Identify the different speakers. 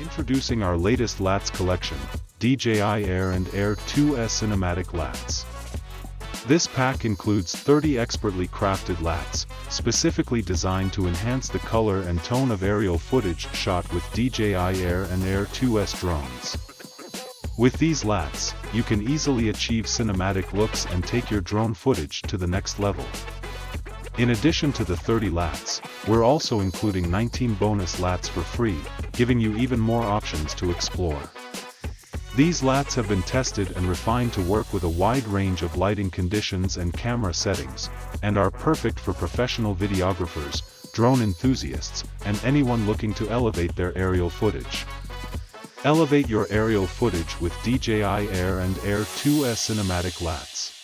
Speaker 1: Introducing our latest LUTs collection, DJI Air and Air 2S Cinematic LUTs. This pack includes 30 expertly crafted LUTs, specifically designed to enhance the color and tone of aerial footage shot with DJI Air and Air 2S drones. With these LUTs, you can easily achieve cinematic looks and take your drone footage to the next level. In addition to the 30 LUTs, we're also including 19 bonus LUTs for free, giving you even more options to explore. These LUTs have been tested and refined to work with a wide range of lighting conditions and camera settings, and are perfect for professional videographers, drone enthusiasts, and anyone looking to elevate their aerial footage. Elevate your aerial footage with DJI Air and Air 2S Cinematic LUTs.